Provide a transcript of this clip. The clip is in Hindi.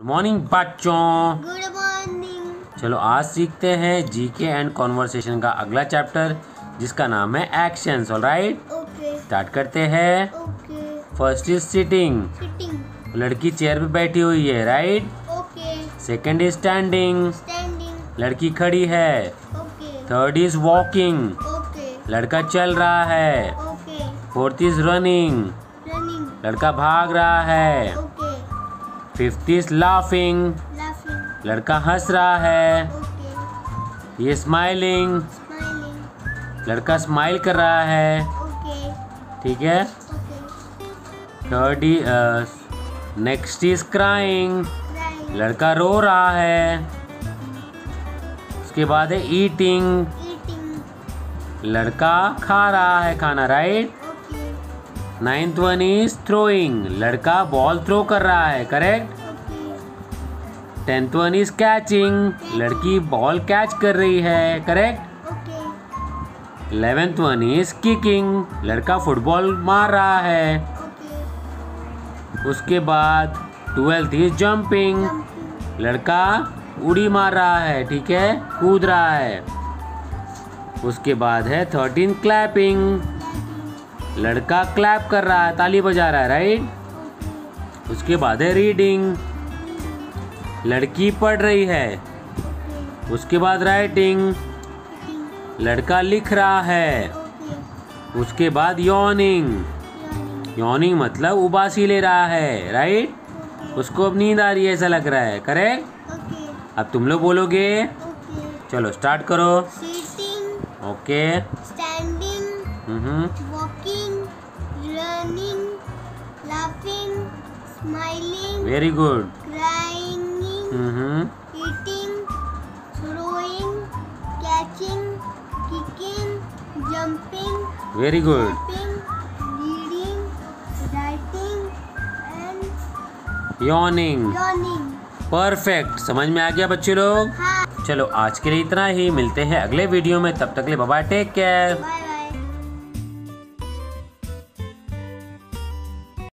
गुड मॉर्निंग बच्चों। गुड मॉर्निंग चलो आज सीखते हैं जीके एंड कॉन्वर्सेशन का अगला चैप्टर जिसका नाम है एक्शंस ऑलराइट ओके स्टार्ट करते हैं। फ़र्स्ट इज़ सिटिंग लड़की चेयर पे बैठी हुई है राइट सेकंड इज़ स्टैंडिंग लड़की खड़ी है। थर्ड इज़ वॉकिंग लड़का चल रहा है। फोर्थ इज़ रनिंग लड़का भाग रहा है। ओके फिफ्थ इज़ लाफिंग लड़का हंस रहा है। ओके ये स्माइलिंग लड़का स्माइल कर रहा है। ठीक है? थर्ड नेक्स्ट इज़ क्राइंग लड़का रो रहा है। उसके बाद है ईटिंग लड़का खा रहा है। खाना right ninth one is throwing लड़का बॉल थ्रो कर रहा है correct tenth one is catching लड़की बॉल कैच कर रही है correct eleventh one is kicking लड़का फुटबॉल मार रहा है। ओके उसके बाद ट्वेल्थ इज़ जंपिंग लड़का उड़ी मार रहा है, ठीक है? कूद रहा है। उसके बाद है थर्टीन क्लैपिंग लड़का क्लैप कर रहा है ताली बजा रहा है राइट उसके बाद है रीडिंग लड़की पढ़ रही है. उसके बाद राइटिंग लड़का लिख रहा है. उसके बाद यॉर्निंग रनिंग यॉर्निंग मतलब उबासी ले रहा है राइट उसको अब नींद आ रही है ऐसा लग रहा है करेक्ट अब तुम लोग बोलोगे? चलो स्टार्ट करो. Okay standing smiling very good crying hmm eating throwing catching kicking jumping very good laughing reading writing and yawning yawning perfect समझ में आ गया बच्चे लोग हाँ चलो आज के लिए इतना ही मिलते हैं अगले वीडियो में तब तक के लिए बाय टेक केयर